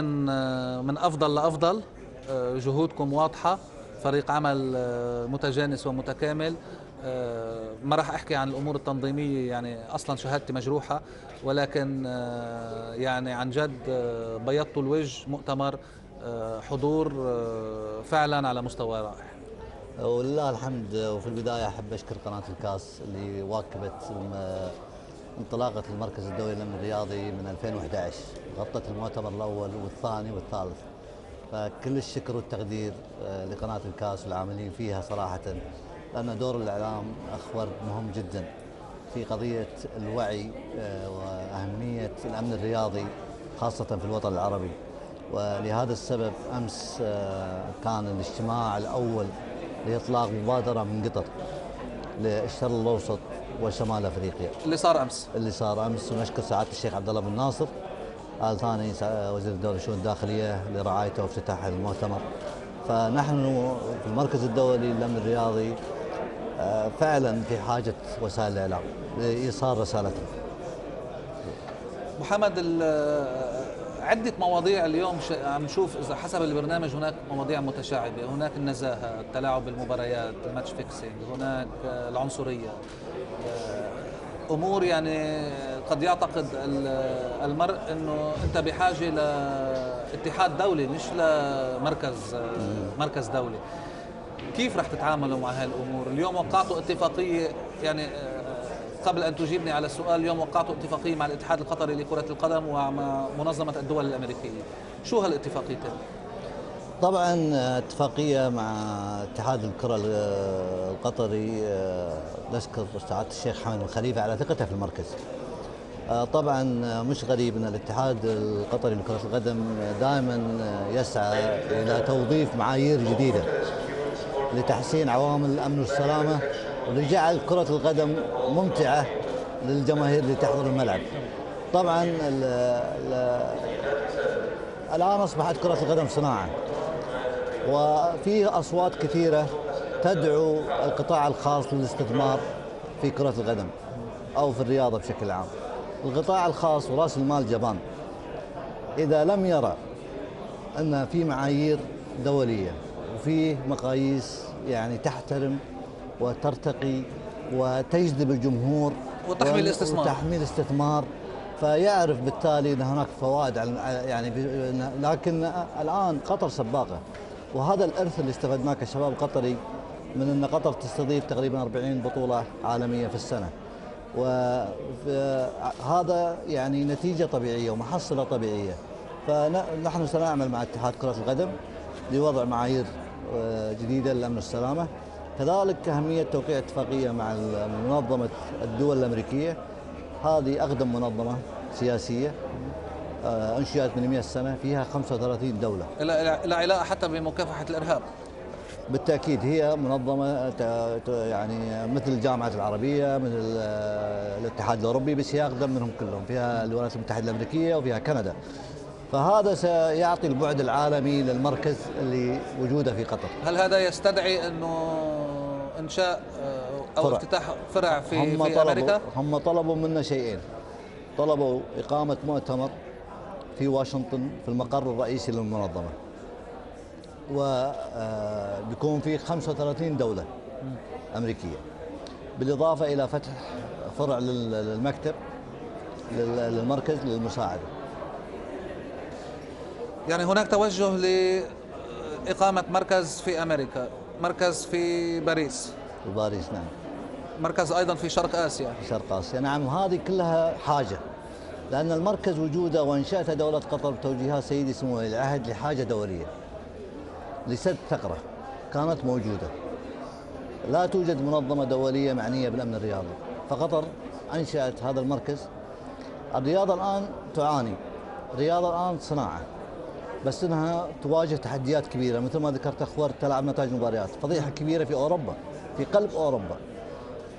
من من أفضل لأفضل جهودكم واضحة فريق عمل متجانس ومتكامل. ما راح أحكي عن الأمور التنظيمية يعني أصلا شهادتي مجروحة ولكن يعني عن جد بيضتوا الوجه مؤتمر حضور فعلا على مستوى رائع. ولله الحمد وفي البداية أحب أشكر قناة الكاس اللي واكبت انطلاقة المركز الدولي للأمن الرياضي من 2011 غطت المؤتمر الأول والثاني والثالث. فكل الشكر والتقدير آه، لقناة الكاس والعاملين فيها صراحة. لأن دور الإعلام اخبر مهم جدا في قضية الوعي آه، وأهمية الأمن الرياضي خاصة في الوطن العربي. ولهذا السبب أمس آه، كان الاجتماع الأول لإطلاق مبادرة من قطر للشرق الأوسط وشمال أفريقيا. اللي صار أمس. اللي صار أمس ونشكر سعادة الشيخ عبد الله بن ناصر. آل ثاني وزير الدولة للشؤون الداخلية لرعايته وافتتاح المؤتمر. فنحن في المركز الدولي للامن الرياضي آه، فعلا في حاجة وسائل الإعلام لإيصال رسالتنا. محمد عدة مواضيع اليوم عم نشوف إذا حسب البرنامج هناك مواضيع متشعبة. هناك النزاهة التلاعب بالمباريات الماتش فيكسينج هناك العنصرية. أمور يعني قد يعتقد المرء إنه أنت بحاجة لاتحاد دولي مش لمركز مركز دولي. كيف رح تتعاملوا مع هالأمور؟ اليوم وقعتوا اتفاقية يعني قبل أن تجيبني على السؤال اليوم وقعتوا اتفاقية مع الاتحاد القطري لكرة القدم ومع منظمة الدول الأمريكية. شو هالاتفاقيتين؟ طبعا اتفاقية مع اتحاد الكرة القطري آه، نشكر سعاده الشيخ حمد بن خليفه على ثقته في المركز. آه، طبعا مش غريب أن الاتحاد القطري لكرة القدم دائما يسعى إلى توظيف معايير جديدة لتحسين عوامل الأمن والسلامة ولجعل كرة القدم ممتعة للجماهير اللي تحضر الملعب. طبعا الآن أصبحت كرة القدم صناعة وفي أصوات كثيرة تدعو القطاع الخاص للاستثمار في كرة القدم أو في الرياضة بشكل عام. القطاع الخاص ورأس المال جبان. إذا لم يرى أن في معايير دولية وفي مقاييس يعني تحترم وترتقي وتجذب الجمهور وتحمي الاستثمار. وتحمي الاستثمار فيعرف بالتالي إن هناك فوائد يعني لكن الآن قطر سباقة. وهذا الإرث اللي استفدناه كشباب قطري من إن قطر تستضيف تقريبا 40 بطولة عالمية في السنة. وهذا يعني نتيجة طبيعية ومحصلة طبيعية. فنحن سنعمل مع اتحاد كرة القدم لوضع معايير آه، جديدة للأمن والسلامة. كذلك أهمية توقيع اتفاقية مع منظمة الدول الأمريكية. هذه أقدم منظمة سياسية. أنشئت من 100 سنة فيها 35 دولة. إلى علاقة حتى بمكافحة الإرهاب. بالتأكيد هي منظمة يعني مثل الجامعة العربية مثل آه، الاتحاد الأوروبي بس هي اقدم منهم كلهم. فيها الولايات المتحدة الأمريكية وفيها كندا. فهذا سيعطي البعد العالمي للمركز اللي وجوده في قطر. هل هذا يستدعي أنه إنشاء آه، أو فرع. افتتاح فرع في, هم في طلبوا أمريكا؟ هم طلبوا منا شيئين. طلبوا إقامة مؤتمر في واشنطن في المقر الرئيسي للمنظمة. وبيكون آه، في 35 دولة أمريكية. بالإضافة إلى فتح فرع للمكتب للمركز للمساعدة. يعني هناك توجه لإقامة مركز في أمريكا مركز في باريس. في باريس نعم. مركز أيضا في شرق آسيا. في شرق آسيا نعم. هذه كلها حاجة. لأن المركز وجوده وإنشأته دولة قطر بتوجيهات سيدي سمو ولي العهد لحاجة دولية لسد ثغرة كانت موجودة. لا توجد منظمة دولية معنية بالأمن الرياضي. فقطر أنشأت هذا المركز. الرياضة الآن تعاني. الرياضة الآن صناعة. بس إنها تواجه تحديات كبيرة. مثل ما ذكرت اخوار تلعب نتائج مباريات. فضيحة كبيرة في أوروبا في قلب أوروبا.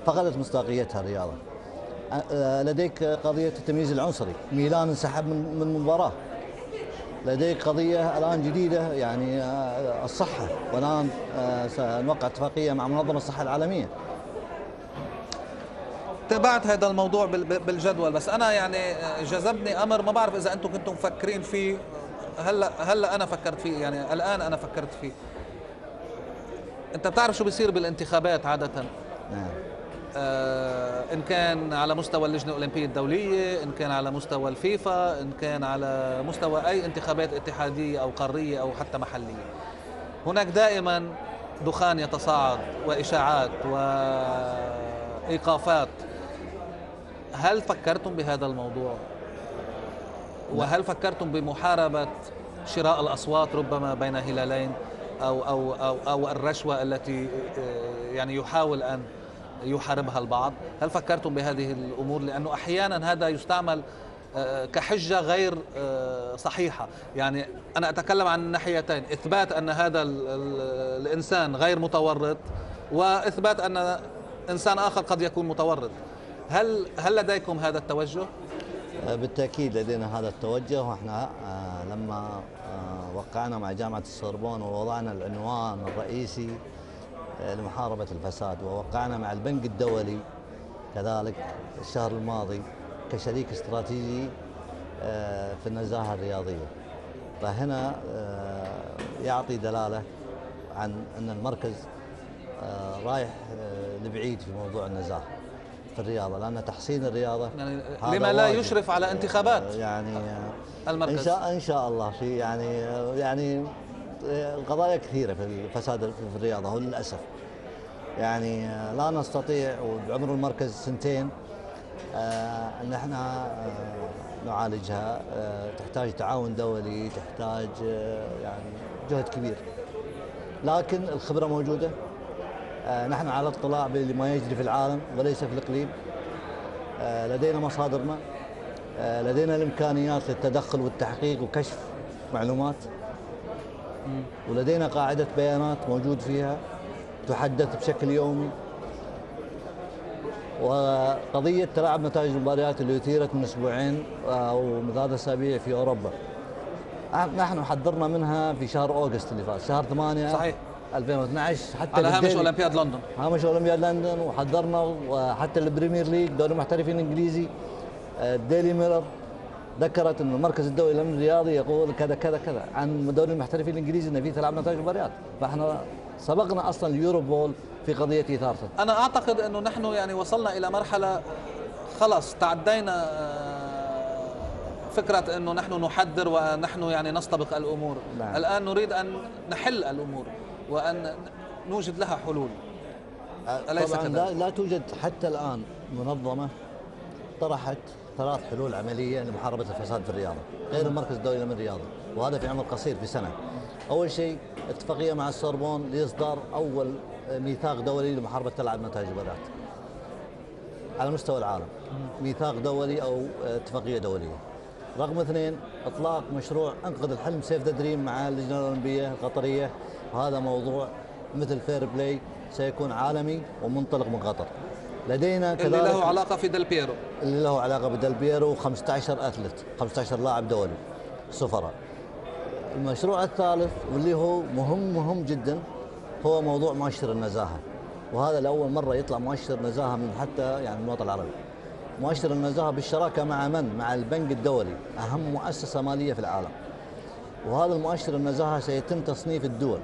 فقدت مصداقيتها الرياضة. لديك قضية التمييز العنصري. ميلان انسحب من من مباراة لديك قضية الآن جديدة يعني آه، الصحة. والآن آه، سنوقع اتفاقية مع منظمة الصحة العالمية. تابعت هذا الموضوع بالجدول بس أنا يعني آه، جذبني أمر ما بعرف إذا أنتم كنتم مفكرين فيه. هلا هلا أنا فكرت فيه يعني الآن أنا فكرت فيه. أنت بتعرف شو بيصير بالانتخابات عادة؟ نعم. إن كان على مستوى اللجنة الأولمبية الدولية إن كان على مستوى الفيفا إن كان على مستوى أي انتخابات اتحادية أو قارية أو حتى محلية. هناك دائما دخان يتصاعد وإشاعات وإيقافات. هل فكرتم بهذا الموضوع؟ وهل فكرتم بمحاربة شراء الأصوات ربما بين هلالين أو أو أو أو الرشوة التي آه، يعني يحاول أن يحاربها البعض؟ هل فكرتم بهذه الأمور؟ لأنه أحيانا هذا يستعمل آه، كحجة غير آه، صحيحة. يعني أنا أتكلم عن الناحيتين إثبات أن هذا الإنسان غير متورط وإثبات أن إنسان آخر قد يكون متورط. هل هل لديكم هذا التوجه؟ بالتأكيد لدينا هذا التوجه. وإحنا لما وقعنا مع جامعة السوربون ووضعنا العنوان الرئيسي آه، لمحاربة الفساد ووقعنا مع البنك الدولي كذلك الشهر الماضي كشريك استراتيجي آه، في النزاهة الرياضية. فهنا آه، يعطي دلالة عن أن المركز رايح لبعيد في موضوع النزاهة في الرياضة لأن تحسين الرياضة يعني لما لا يشرف على انتخابات يعني المركز. إن شاء إن شاء الله في يعني يعني قضايا كثيرة في الفساد في الرياضة وللاسف يعني لا نستطيع وبعمر المركز سنتين آه، إن إحنا آه، نعالجها. آه، تحتاج تعاون دولي تحتاج يعني جهد كبير. لكن الخبرة موجودة. نحن على اطلاع بما يجري في العالم وليس في الإقليم. لدينا مصادرنا. آه، لدينا الإمكانيات للتدخل والتحقيق وكشف معلومات. ولدينا قاعدة بيانات موجود فيها تحدث بشكل يومي. وقضية تلاعب نتائج المباريات اللي اثيرت من أسبوعين أو ثلاث أسابيع في أوروبا. نحن حذرنا منها في شهر أوغست اللي فات شهر 8 صحيح. 2012 حتى على هامش أولمبياد لندن. هامش أولمبياد لندن وحذرنا وحتى البريمير ليج دوري المحترفين الانجليزي الديلي ميرر ذكرت انه المركز الدولي للامن الرياضي يقول كذا كذا كذا عن دوري المحترفين الإنجليزي انه في تلعب نتائج مباريات. فإحنا سبقنا أصلا اليوروبول في قضية اثارته أنا أعتقد إنه نحن يعني وصلنا إلى مرحلة خلاص تعدينا آه، فكرة أنه نحن نحذر ونحن يعني نستبق الأمور. نعم. الآن نريد أن نحل الأمور وأن نوجد لها حلول. أليس طبعا لا, لا توجد حتى الآن منظمة طرحت ثلاث حلول عملية لمحاربة الفساد في الرياضة غير المركز الدولي من الرياضه وهذا في عمر قصير في سنة. أول شيء اتفاقية مع السوربون لإصدار أول ميثاق دولي لمحاربة تلاعب نتائج المباريات على مستوى العالم ميثاق دولي أو اتفاقية دولية. رقم اثنين إطلاق مشروع أنقذ الحلم Save the Dream مع اللجنة الأولمبية القطرية. وهذا موضوع مثل fair play سيكون عالمي ومنطلق من قطر لدينا كذلك اللي له علاقة في ديل بيرو. اللي له علاقة بديل بيرو 15 athlete 15 لاعب دولي سفراء المشروع الثالث واللي هو مهم مهم جدا هو موضوع مؤشر النزاهة. وهذا لأول مرة يطلع مؤشر نزاهة من حتى يعني الوطن العربي. مؤشر النزاهة بالشراكة مع من؟ مع البنك الدولي أهم مؤسسة مالية في العالم. وهذا المؤشر النزاهة سيتم تصنيف الدول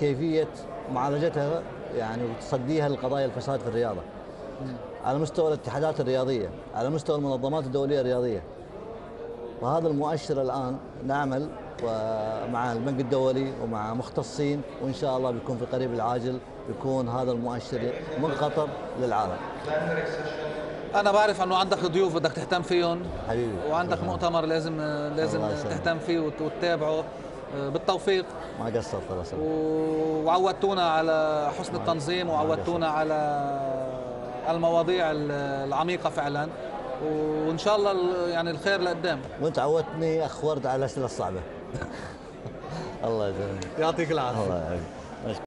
كيفية معالجتها يعني وتصديها لقضايا الفساد في الرياضة. على مستوى الاتحادات الرياضية على مستوى المنظمات الدولية الرياضية. وهذا المؤشر الآن نعمل مع البنك الدولي ومع مختصين وإن شاء الله بيكون في قريب العاجل بيكون هذا المؤشر منخطر للعالم. أنا بعرف أنه عندك ضيوف بدك تهتم فيهم. حبيبي وعندك الله مؤتمر لازم لازم تهتم فيه وتتابعه. بالتوفيق. ما قصرت الله وعودتونا على حسن التنظيم وعودتونا على المواضيع العميقة فعلا. وإن شاء الله يعني الخير لقدام. وانت عودتني أخ ورد على الأسئلة الصعبة. الله يجزاك. يعطيك العافية. الله يعافيك